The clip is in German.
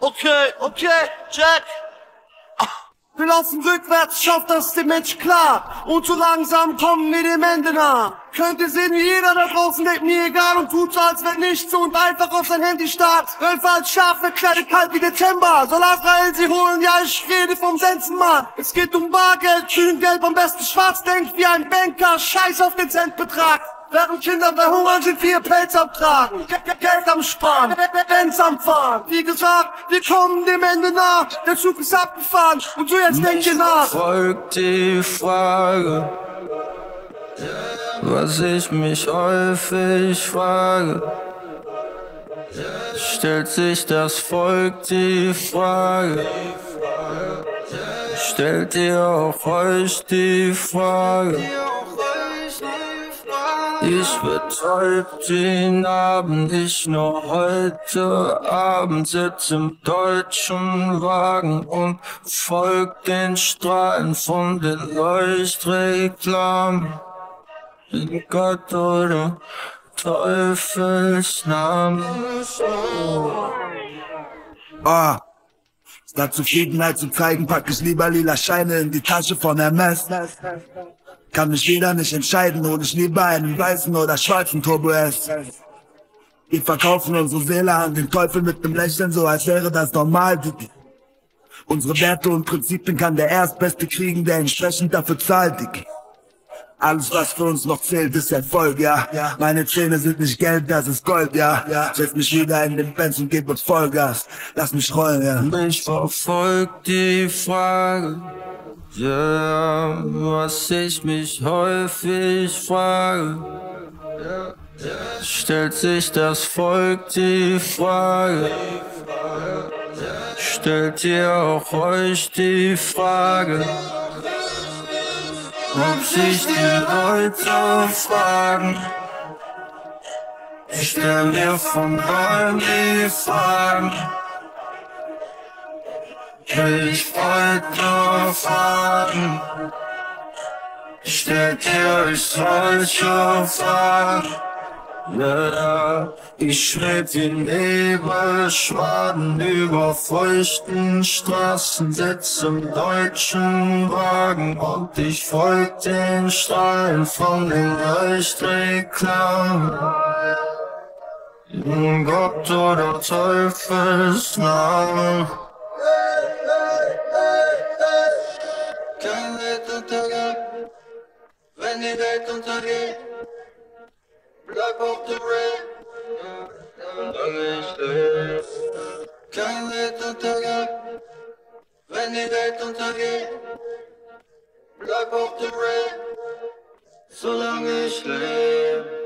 Okay, okay, Jack. Wir laufen rückwärts, schafft das dem Mensch klar. Und zu langsam kommen wir dem Ende nah. Könnt ihr sehen, wie jeder da draußen denkt, mir egal und tut so, als wenn nichts und einfach auf sein Handy starrt. Wölfe als Schafe, Kleider kalt wie Dezember. Soll Israel sie holen, ja, ich rede vom Sensenmann. Es geht um Bargeld, grün, gelb, am besten schwarz, denkt wie ein Banker, scheiß auf den Centbetrag. Während Kinder verhungern, sind wir Pelz am Tragen, Ge Ge Geld am Sparen, Benz am Fahren. Wie gesagt, wir kommen dem Ende nach, der Zug ist abgefahren und so jetzt denkt ihr nach. Folgt die Frage, was ich mich häufig frage. Stellt sich das Volk die Frage? Stellt ihr auch euch die Frage? Ich betäub den Abend, ich nur heute Abend sitz im deutschen Wagen und folg den Strahlen von den Leuchtreklamen. In Gott oder Teufels Namen. Ah. Statt Zufriedenheit zu zeigen, pack ich lieber lila Scheine in die Tasche von Hermes. Kann mich wieder nicht entscheiden, hol ich lieber einen weißen oder schwarzen Turbo S. Wir verkaufen unsere Seele an den Teufel mit nem Lächeln, so als wäre das normal. Unsere Werte und Prinzipien kann der Erstbeste kriegen, der entsprechend dafür zahlt, Dicke. Alles, was für uns noch zählt, ist Erfolg, ja. ja. Meine Zähne sind nicht Geld, das ist Gold, ja. ja. Setz mich wieder in den Benz und gib uns Vollgas. Lass mich rollen, ja. Mich verfolgt die Frage, ja, was ich mich häufig frage. Stellt sich das Volk die Frage? Stellt ihr auch euch die Frage? Ob sich die Leute fragen? Ich stell mir von neuem die Fragen. Ich wollte fragen, stellt ihr euch solche Fragen? Ja, ich schweb wie Nebelschwaden über feuchten Straßen, sitz im deutschen Wagen und ich folg den Strahlen von den Leuchtreklamen. In Gott oder Teufels wenn die Welt untergeht. Bleib auf dem Rail, solange ich lebe. Kein Welt untergeht, wenn die Welt untergeht. Bleib auf dem Rail, solange ich lebe.